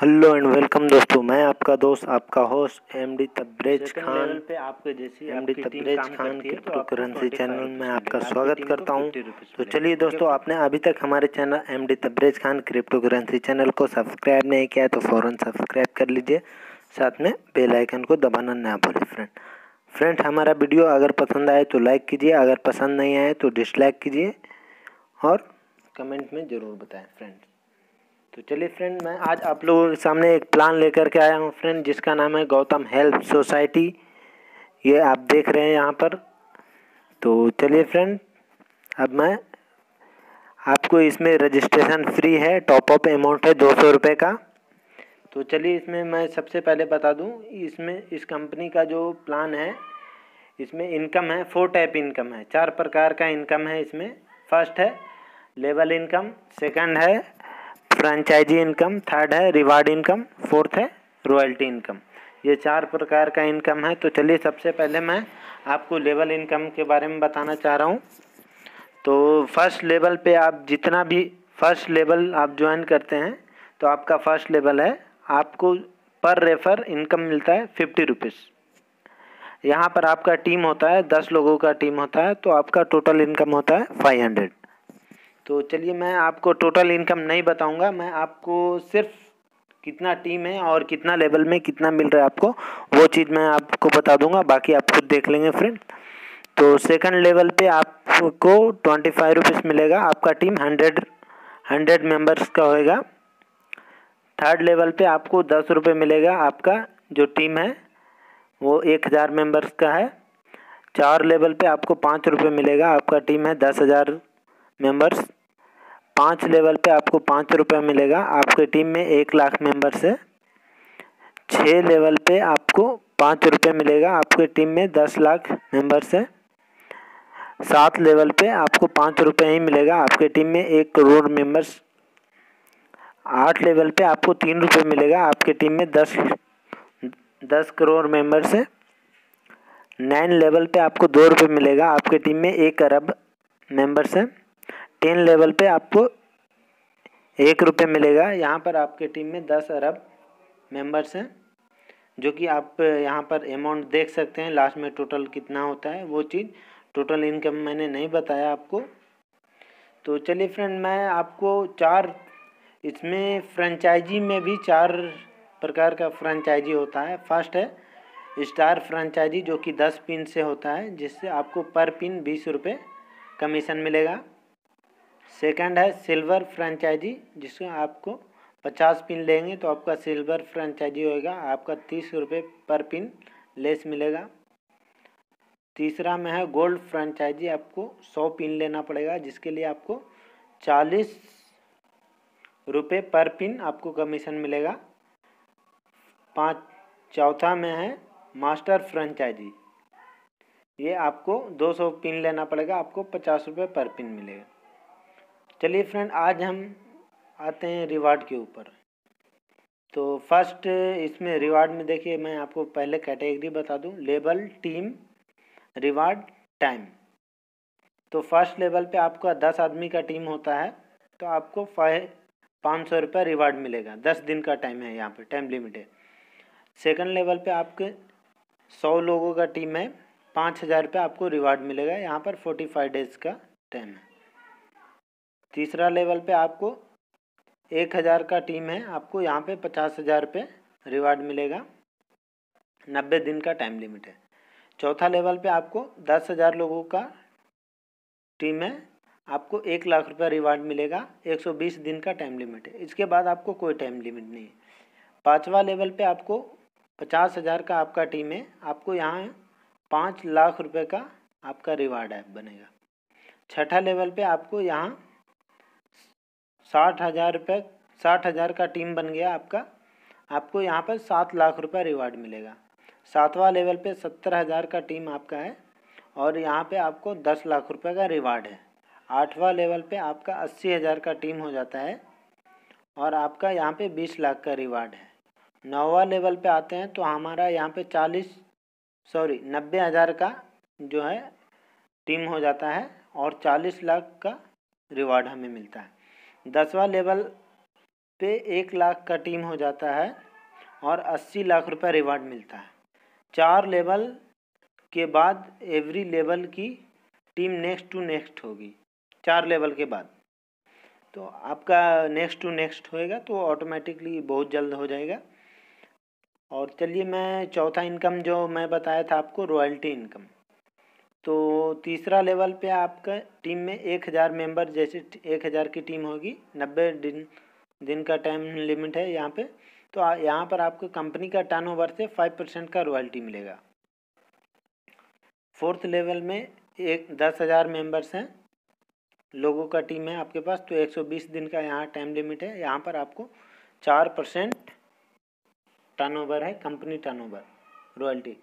Hello and welcome दोस्तों मैं आपका दोस्त आपका host M D Tabrez Khan. पे आपके जैसी M D Tabrez Khan crypto currency channel में आपका स्वागत करता हूँ। तो चलिए दोस्तों आपने अभी तक हमारे channel M D Tabrez Khan crypto currency channel को सब्सक्राइब नहीं किया है तो फ़ौरन सब्सक्राइब कर लीजिए। साथ में बेल आइकन को दबाना ना भूलें फ्रेंड फ्रेंड हमारा वीडियो अगर पसंद आए तो लाइक कीजिए अगर पसंद नहीं आए तो डिसलाइक कीजिए और कमेंट में ज़रूर बताएँ फ्रेंड तो चलिए फ्रेंड मैं आज आप लोगों के सामने एक प्लान लेकर के आया हूँ फ्रेंड जिसका नाम है गौतम हेल्थ सोसाइटी। ये आप देख रहे हैं यहाँ पर। तो चलिए फ्रेंड अब मैं आपको इसमें रजिस्ट्रेशन फ्री है टॉप अप अमाउंट है दो सौ रुपये का। तो चलिए इसमें मैं सबसे पहले बता दूँ, इसमें इस कंपनी का जो प्लान है, इसमें इनकम है फोर टाइप इनकम है। चार प्रकार का इनकम है इसमें। फ़र्स्ट है लेवल इनकम सेकंड है फ्रेंचाइजी इनकम थर्ड है रिवार्ड इनकम फोर्थ है रॉयल्टी इनकम ये चार प्रकार का इनकम है तो चलिए सबसे पहले मैं आपको लेवल इनकम के बारे में बताना चाह रहा हूँ। तो फ़र्स्ट लेवल पे आप जितना भी फ़र्स्ट लेवल आप ज्वाइन करते हैं तो आपका फ़र्स्ट लेवल है, आपको पर रेफर इनकम मिलता है फिफ्टी रुपीज़ यहाँ पर आपका टीम होता है, दस लोगों का टीम होता है तो आपका टोटल इनकम होता है फाइव हंड्रेड तो चलिए मैं आपको टोटल इनकम नहीं बताऊँगा, मैं आपको सिर्फ़ कितना टीम है और कितना लेवल में कितना मिल रहा है आपको, वो चीज़ मैं आपको बता दूँगा, बाकी आप खुद देख लेंगे फ्रेंड तो सेकंड लेवल पे आपको ट्वेंटी फाइव रुपीज़ मिलेगा, आपका टीम हंड्रेड हंड्रेड मेंबर्स का होएगा। थर्ड लेवल पे आपको दस रुपये मिलेगा, आपका जो टीम है, वो एक हज़ार मेंबर्स का है। चार लेवल पे आपको पाँच रुपये मिलेगा, आपका टीम है दस हज़ार मेंबर्स पाँच लेवल पे आपको पाँच रुपये मिलेगा। आपके टीम में एक लाख मेंबर्स है छः लेवल पे आपको पाँच रुपये मिलेगा। आपके टीम में दस लाख मेंबर्स है सात लेवल पे आपको पाँच रुपये ही मिलेगा। आपके टीम में एक करोड़ मेंबर्स आठ लेवल पे आपको तीन रुपये मिलेगा। आपके टीम में दस दस करोड़ मेंबर्स है नाइन लेवल पे आपको दो रुपये मिलेगा। आपके टीम में एक अरब मेंबर्स हैं टेन लेवल पे आपको एक रुपये मिलेगा। यहाँ पर आपके टीम में दस अरब मेंबर्स हैं, जो कि आप यहाँ पर अमाउंट देख सकते हैं। लास्ट में टोटल कितना होता है, वो चीज़ टोटल इनकम मैंने नहीं बताया आपको। तो चलिए फ्रेंड मैं आपको चार, इसमें फ्रेंचाइजी में भी चार प्रकार का फ्रेंचाइजी होता है। फ़र्स्ट है स्टार फ्रेंचाइजी जो कि दस पिन से होता है, जिससे आपको पर पिन बीस रुपये कमीशन मिलेगा। सेकंड है सिल्वर फ्रेंचाइजी जिसमें आपको पचास पिन लेंगे तो आपका सिल्वर फ्रेंचाइजी होएगा। आपका तीस रुपये पर पिन लेस मिलेगा। तीसरा में है गोल्ड फ्रेंचाइजी आपको सौ पिन लेना पड़ेगा, जिसके लिए आपको चालीस रुपये पर पिन आपको कमीशन मिलेगा। पाँच, चौथा में है मास्टर फ्रेंचाइजी ये आपको 200 पिन लेना पड़ेगा, आपको पचास रुपये पर पिन मिलेगा। चलिए फ्रेंड आज हम आते हैं रिवार्ड के ऊपर। तो फ़र्स्ट इसमें रिवार्ड में देखिए, मैं आपको पहले कैटेगरी बता दूँ। लेबल टीम रिवार्ड टाइम तो फ़र्स्ट लेवल पे आपका दस आदमी का टीम होता है तो आपको फाइव, पाँच सौ रुपये रिवार्ड मिलेगा। दस दिन का टाइम है यहाँ पे टाइम लिमिट है। सेकंड लेवल पे आपके सौ लोगों का टीम है, पाँच हज़ार रुपये आपको रिवार्ड मिलेगा। यहाँ पर फोर्टी फाइव डेज़ का टाइम है। तीसरा लेवल पे आपको एक हज़ार का टीम है, आपको यहाँ पे पचास हज़ार रुपये रिवार्ड मिलेगा। नब्बे दिन का टाइम लिमिट है। चौथा लेवल पे आपको दस हज़ार लोगों का टीम है, आपको एक लाख रुपया रिवार्ड मिलेगा। एक सौ बीस दिन का टाइम लिमिट है। इसके बाद आपको कोई टाइम लिमिट नहीं है। पाँचवा लेवल पे आपको पचास हज़ार का आपका टीम है, आपको यहाँ पाँच लाख रुपए का आपका रिवार्ड है बनेगा। छठा लेवल पे आपको यहाँ साठ हज़ार रुपये साठ हज़ार का टीम बन गया आपका। आपको यहाँ पर सात लाख रुपए रिवार्ड मिलेगा। सातवां लेवल पे सत्तर हज़ार का टीम आपका है और यहाँ पे आपको दस लाख रुपए का रिवार्ड है। आठवां लेवल पे आपका अस्सी हज़ार का टीम हो जाता है और आपका यहाँ पे बीस लाख का रिवार्ड है। नौवा लेवल पे आते हैं तो हमारा यहाँ पे चालीस सॉरी नब्बे हज़ार का जो है टीम हो जाता है और चालीस लाख का रिवार्ड हमें मिलता है। दसवां लेवल पे एक लाख का टीम हो जाता है और अस्सी लाख रुपए रिवार्ड मिलता है। चार लेवल के बाद एवरी लेवल की टीम नेक्स्ट टू नेक्स्ट होगी। चार लेवल के बाद। तो आपका नेक्स्ट टू नेक्स्ट होएगा तो ऑटोमेटिकली बहुत जल्द हो जाएगा। और चलिए मैं चौथा इनकम जो मैं बताया था आपको रॉयल्टी इनकम तो तीसरा लेवल पे आपका टीम में एक हज़ार मेंबर जैसे एक हज़ार की टीम होगी। नब्बे दिन दिन का टाइम लिमिट है यहाँ पे। तो यहाँ पर आपको कंपनी का टर्नओवर से फाइव परसेंट का रॉयल्टी मिलेगा। फोर्थ लेवल में एक, दस हज़ार मेंबर्स हैं। लोगों का टीम है आपके पास तो एक सौ बीस दिन का यहाँ टाइम लिमिट है। यहाँ पर आपको चार परसेंट टर्नओवर है company turnover royalty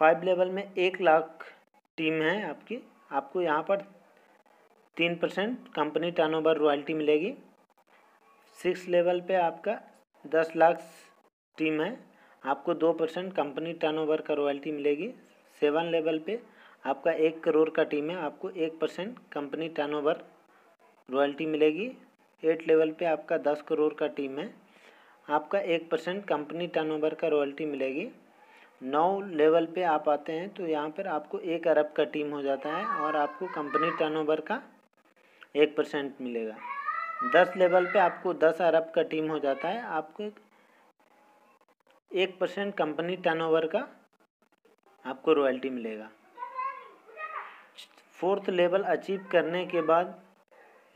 five level में एक लाख टीम है आपकी। आपको यहाँ पर तीन परसेंट कंपनी टर्नओवर रॉयल्टी मिलेगी। सिक्स लेवल पे आपका दस लाख टीम है। आपको दो परसेंट कंपनी टर्नओवर का रॉयल्टी मिलेगी। सेवन लेवल पे आपका एक करोड़ का टीम है। आपको एक परसेंट कंपनी टर्नओवर रॉयल्टी मिलेगी। एट लेवल पे आपका दस करोड़ का टीम है। आपका एक परसेंट कंपनी टर्नओवर का रॉयल्टी मिलेगी। नौ लेवल पे आप आते हैं तो यहाँ पर आपको एक अरब का टीम हो जाता है और आपको कंपनी टर्नओवर का एक परसेंट मिलेगा। दस लेवल पे आपको दस अरब का टीम हो जाता है, आपको एक परसेंट कंपनी टर्नओवर का आपको रॉयल्टी मिलेगा। फोर्थ लेवल अचीव करने के बाद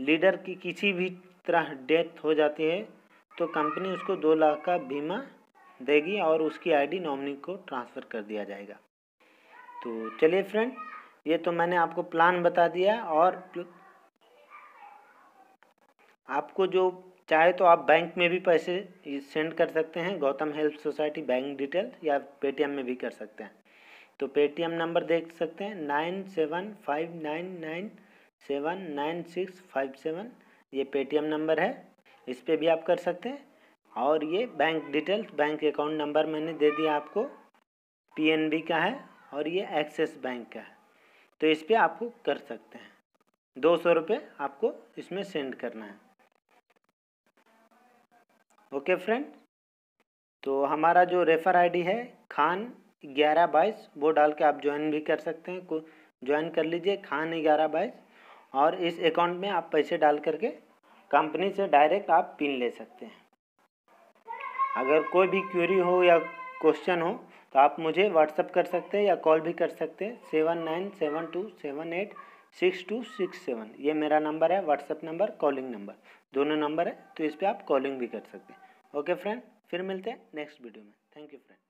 लीडर की किसी भी तरह डेथ हो जाती है तो कंपनी उसको दो लाख का बीमा देगी और उसकी आईडी नॉमिनी को ट्रांसफ़र कर दिया जाएगा। तो चलिए फ्रेंड ये तो मैंने आपको प्लान बता दिया और आपको जो चाहे तो आप बैंक में भी पैसे सेंड कर सकते हैं Gautam help society bank detail या पेटीएम में भी कर सकते हैं। तो पेटीएम नंबर देख सकते हैं nine seven five nine nine seven nine six five seven ये पेटीएम नंबर है, इस पर भी आप कर सकते हैं। और ये bank details bank account number मैंने दे दिया आपको। पीएनबी का है और ये एक्सिस बैंक का है। तो इस पर आपको कर सकते हैं। दो सौ रुपये आपको इसमें सेंड करना है। ओके फ्रेंड तो हमारा जो रेफ़र आईडी है, खान ग्यारह बाईस, वो डाल के आप ज्वाइन भी कर सकते हैं। ज्वाइन कर लीजिए, खान ग्यारह बाईस। और इस अकाउंट में आप पैसे डाल करके कंपनी से डायरेक्ट आप पिन ले सकते हैं। अगर कोई भी क्यूरी हो या क्वेश्चन हो तो आप मुझे व्हाट्सअप कर सकते हैं या कॉल भी कर सकते हैं seven nine seven two seven eight six two six seven ये मेरा नंबर है व्हाट्सअप नंबर कॉलिंग नंबर दोनों नंबर है तो इस पर आप कॉलिंग भी कर सकते हैं. ओके फ्रेंड फिर मिलते हैं नेक्स्ट वीडियो में. Thank you friend